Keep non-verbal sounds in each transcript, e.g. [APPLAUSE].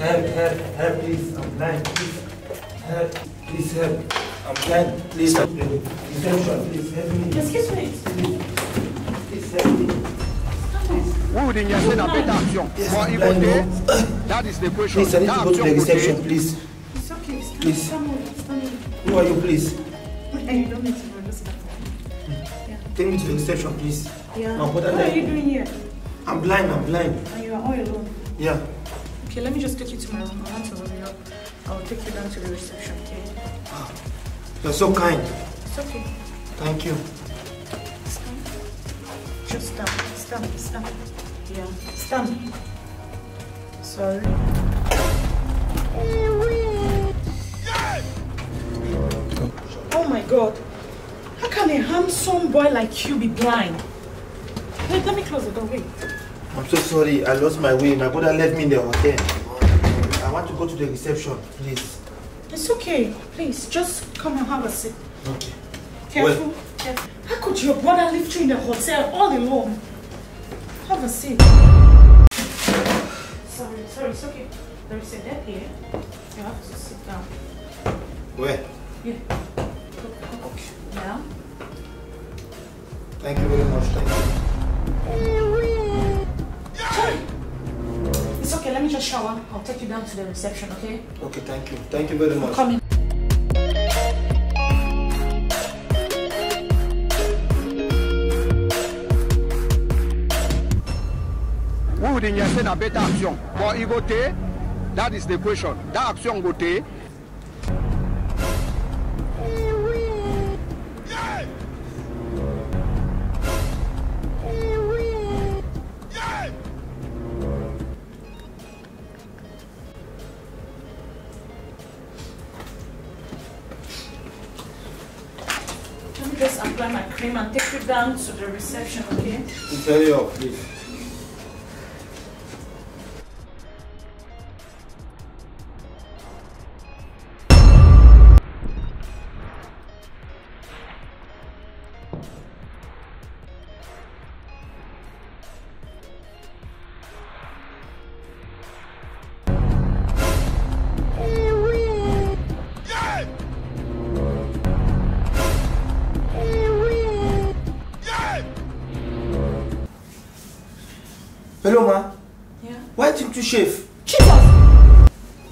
Help, help, help, please. I'm blind, please. Help, please help. I'm blind, please. Reception, please help me. Excuse me. Please help me. Vous dites qu'il y a une action. Moi, il blind, vote. [COUGHS] That is the question. Please, I need to go to the That reception, please. It's okay. It's Please. Come on. Who are you, please? Hey, [LAUGHS] you don't need to worry. Just come. Hmm. Take me to the reception, please. Yeah. No, what but I are like- you doing here? I'm blind, I'm blind. And you are all alone. Yeah. Okay, let me just take you to my room. I want to hurry up. I'll take you down to the reception, okay? Ah, you're so kind. It's okay. Thank you. Stand. Just stand. Stand. Stand. Yeah. Stand. Sorry. Oh my god. How can a handsome boy like you be blind? Wait, let me close the door. Wait. I'm so sorry. I lost my way. My brother left me in the hotel. I want to go to the reception, please. It's okay. Please, just come and have a seat. Okay. Careful. Careful. How could your brother leave you in the hotel all alone? Have a seat. Sorry, sorry, it's okay. There is a desk here. You have to sit down. Where? Yeah. Okay. Now. Thank you very much. Thank you. It's okay, let me just shower. I'll take you down to the reception, okay? Okay, thank you. Thank you very much. Come in. Vous dites qu'il y a une action. Bon, il vote. That is the question. That action vote. Let just apply my cream and take you down to the reception, okay? Up, please. Hello, ma. Yeah. Why didn't you shave? Jesus!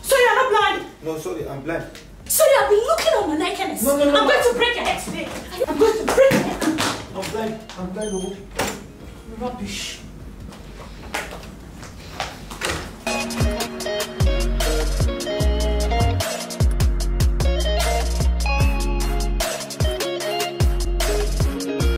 So you're not blind? No, sorry, I'm blind. So you have been looking at my nakedness? No, no, no, I'm no. going to break your head today. I'm going to break your head. I'm blind. I'm blind. oh. Rubbish.